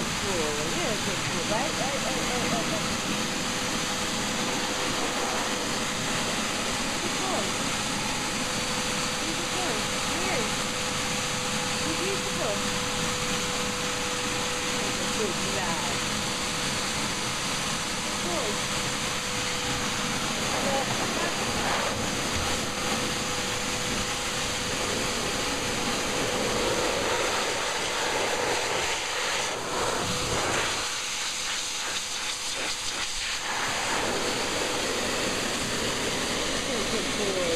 good boy. You're a good. Right, right, right, right, right, right. Boy. Beautiful. You're a good lad. Good. すごい。